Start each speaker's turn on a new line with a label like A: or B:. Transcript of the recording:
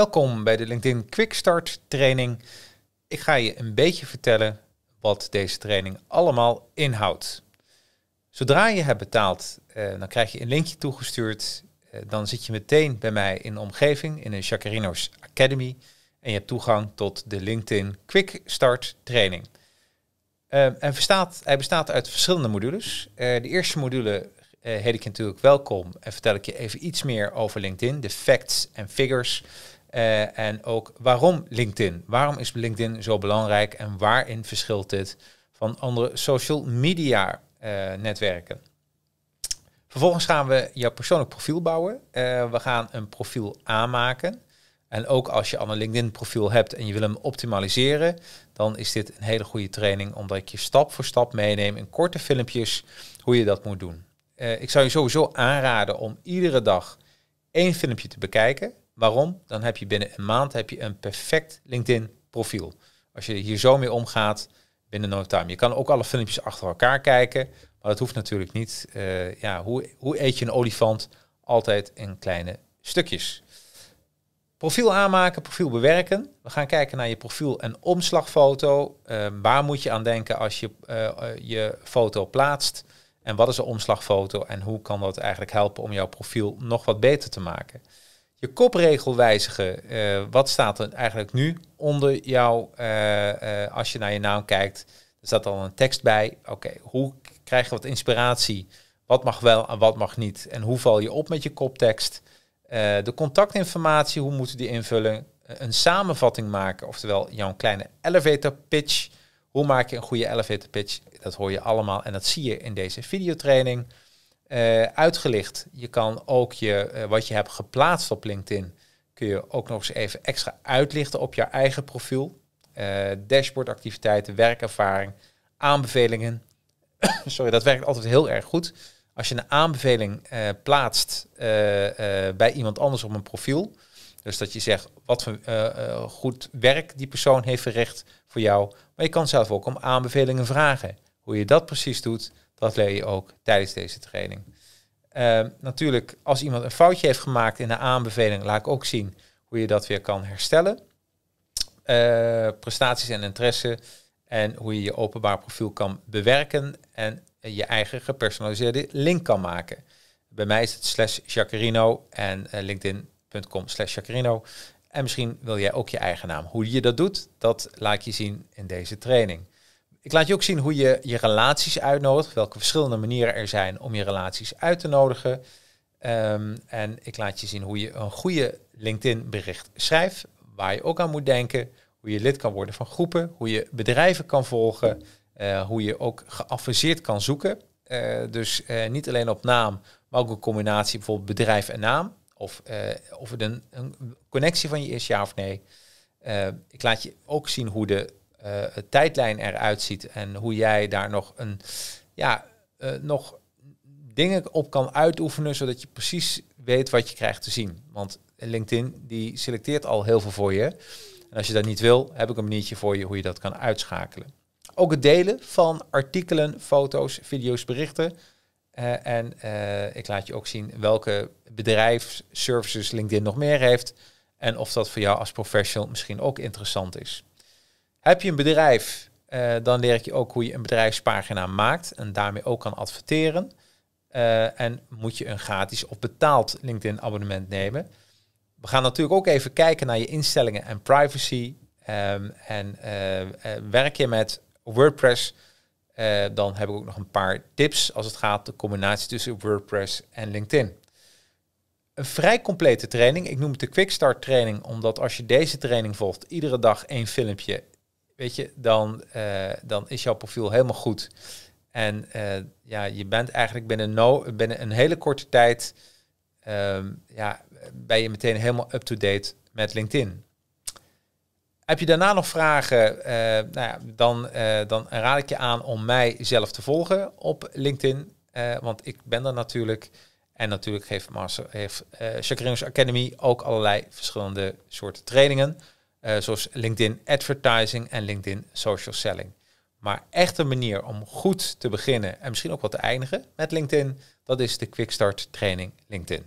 A: Welkom bij de LinkedIn Quick Start training. Ik ga je een beetje vertellen wat deze training allemaal inhoudt. Zodra je hebt betaald, eh, dan krijg je een linkje toegestuurd. Eh, dan zit je meteen bij mij in de omgeving, in de Chacarino's Academy. En je hebt toegang tot de LinkedIn Quick Start training. Uh, en bestaat, hij bestaat uit verschillende modules. de eerste module heet ik natuurlijk welkom en vertel ik je even iets meer over LinkedIn, de facts en figures. Uh, en ook waarom LinkedIn? Waarom is LinkedIn zo belangrijk en waarin verschilt dit van andere social media uh, netwerken? Vervolgens gaan we jouw persoonlijk profiel bouwen. Uh, we gaan een profiel aanmaken. En ook als je al een LinkedIn profiel hebt en je wil hem optimaliseren, dan is dit een hele goede training, omdat ik je stap voor stap meeneem in korte filmpjes hoe je dat moet doen. ik zou je sowieso aanraden om iedere dag één filmpje te bekijken. Waarom? Dan heb je binnen een maand heb je een perfect LinkedIn profiel. Als je hier zo mee omgaat binnen no time. Je kan ook alle filmpjes achter elkaar kijken, maar dat hoeft natuurlijk niet. Uh, ja, hoe, hoe eet je een olifant? Altijd in kleine stukjes. Profiel aanmaken, profiel bewerken. We gaan kijken naar je profiel en omslagfoto. Uh, waar moet je aan denken als je uh, je foto plaatst? En wat is een omslagfoto en hoe kan dat eigenlijk helpen om jouw profiel nog wat beter te maken? Je kopregel wijzigen. Uh, wat staat er eigenlijk nu onder jou uh, uh, als je naar je naam kijkt? Er staat al een tekst bij. Oké, hoe krijg je wat inspiratie? Wat mag wel en wat mag niet? En hoe val je op met je koptekst? de contactinformatie, hoe moeten die invullen? een samenvatting maken, oftewel jouw kleine elevator pitch. Hoe maak je een goede elevator pitch? Dat hoor je allemaal en dat zie je in deze videotraining. Uh, uitgelicht. Je kan ook je, uh, wat je hebt geplaatst op LinkedIn, kun je ook nog eens even extra uitlichten op je eigen profiel. Uh, dashboardactiviteiten, werkervaring, aanbevelingen. Sorry, dat werkt altijd heel erg goed. Als je een aanbeveling plaatst bij iemand anders op een profiel, dus dat je zegt wat voor goed werk die persoon heeft verricht voor jou, maar je kan zelf ook om aanbevelingen vragen. Hoe je dat precies doet, dat leer je ook tijdens deze training. Uh, natuurlijk, als iemand een foutje heeft gemaakt in de aanbeveling, laat ik ook zien hoe je dat weer kan herstellen. Uh, prestaties en interesse en hoe je je openbaar profiel kan bewerken en je eigen gepersonaliseerde link kan maken. Bij mij is het slash Jacarino en uh, linkedin.com slash Jacarino. En misschien wil jij ook je eigen naam. Hoe je dat doet, dat laat ik je zien in deze training ik laat je ook zien hoe je je relaties uitnodigt, welke verschillende manieren er zijn om je relaties uit te nodigen. Um, en ik laat je zien hoe je een goede LinkedIn bericht schrijft, waar je ook aan moet denken, hoe je lid kan worden van groepen, hoe je bedrijven kan volgen, uh, hoe je ook geavanceerd kan zoeken. Uh, dus uh, niet alleen op naam, maar ook een combinatie bijvoorbeeld bedrijf en naam. Of, of het een, een, connectie van je is, ja of nee. ik laat je ook zien hoe de tijdlijn eruit ziet en hoe jij daar nog een ja, uh, nog dingen op kan uitoefenen, zodat je precies weet wat je krijgt te zien. Want LinkedIn die selecteert al heel veel voor je. En als je dat niet wil, heb ik een maniertje voor je hoe je dat kan uitschakelen. Ook het delen van artikelen, foto's, video's, berichten. Uh, en ik laat je ook zien welke bedrijfsservices LinkedIn nog meer heeft. En of dat voor jou als professional misschien ook interessant is. Heb je een bedrijf, uh, dan leer ik je ook hoe je een bedrijfspagina maakt en daarmee ook kan adverteren. Uh, en moet je een gratis of betaald LinkedIn abonnement nemen. We gaan natuurlijk ook even kijken naar je instellingen en privacy. Um, en uh, werk je met WordPress, dan heb ik ook nog een paar tips als het gaat de combinatie tussen WordPress en LinkedIn. Een vrij complete training. Ik noem het de Quick Start training, omdat als je deze training volgt, iedere dag één filmpje weet je, dan, uh, dan is jouw profiel helemaal goed. En uh, ja, je bent eigenlijk binnen, no, binnen een hele korte tijd, um, ja, ben je meteen helemaal up-to-date met LinkedIn. Heb je daarna nog vragen, uh, nou ja, dan, dan raad ik je aan om mij zelf te volgen op LinkedIn. want ik ben er natuurlijk. En natuurlijk heeft, Master, heeft Academy ook allerlei verschillende soorten trainingen. Uh, zoals LinkedIn Advertising en LinkedIn Social Selling. Maar echt een manier om goed te beginnen en misschien ook wat te eindigen met LinkedIn, dat is de Quick Start training LinkedIn.